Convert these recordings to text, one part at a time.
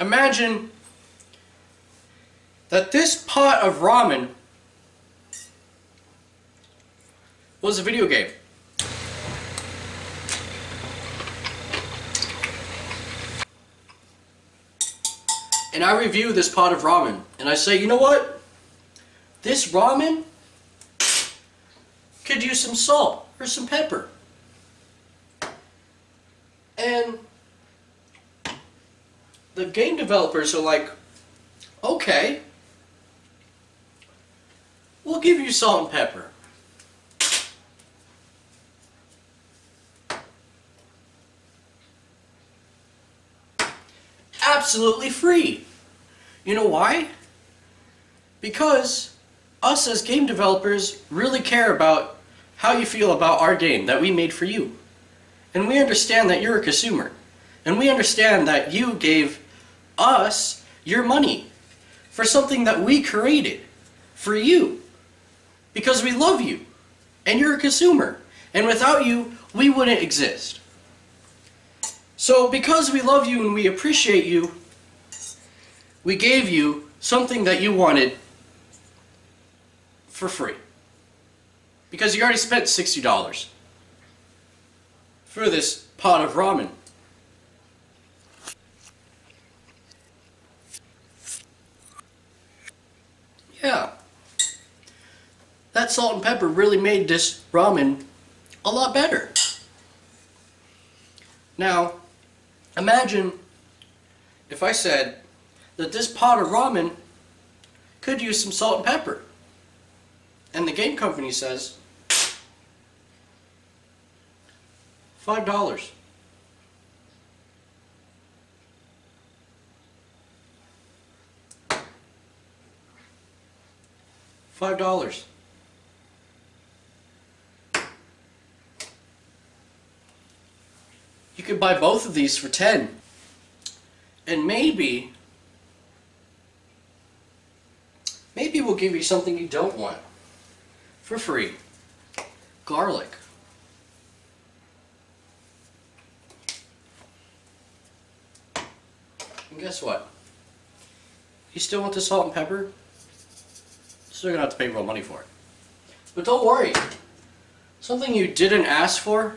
Imagine that this pot of ramen was a video game. And I review this pot of ramen and I say, you know what? This ramen could use some salt or some pepper. And the game developers are like, okay, we'll give you salt and pepper. Absolutely free. You know why? Because us as game developers really care about how you feel about our game that we made for you. And we understand that you're a consumer. And we understand that you gave us your money for something that we created for you. Because we love you. And you're a consumer. And without you, we wouldn't exist. So because we love you and we appreciate you, we gave you something that you wanted for free. Because you already spent $60 for this pot of ramen. Yeah. That salt and pepper really made this ramen a lot better. Now, imagine if I said that this pot of ramen could use some salt and pepper. And the game company says, Five dollars. Five dollars. You could buy both of these for ten. And maybe, maybe we'll give you something you don't want for free. Garlic. And guess what? You still want the salt and pepper? Still gonna have to pay real money for it. But don't worry. Something you didn't ask for,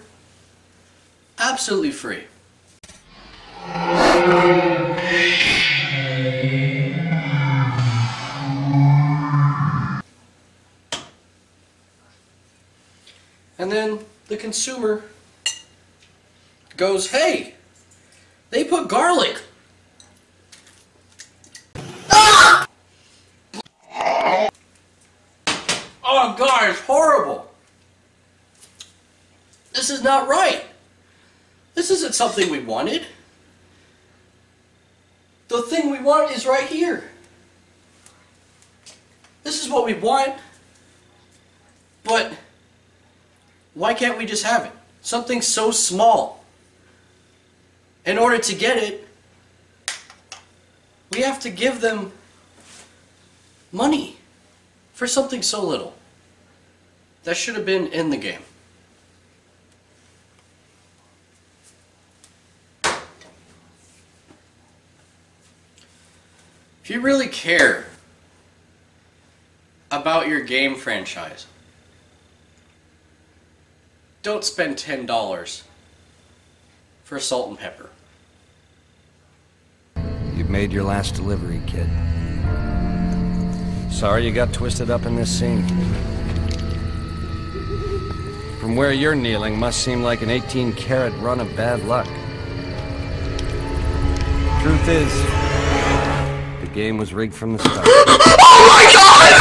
absolutely free. And then the consumer goes, hey, they put garlic. Oh God, it's horrible. This is not right. This isn't something we wanted. The thing we want is right here. This is what we want. But why can't we just have it? Something so small. In order to get it, we have to give them money for something so little. That should have been in the game. If you really care about your game franchise, don't spend $10 for salt and pepper. You've made your last delivery, kid. Sorry you got twisted up in this scene. From where you're kneeling must seem like an 18 karat run of bad luck. Truth is, the game was rigged from the start. Oh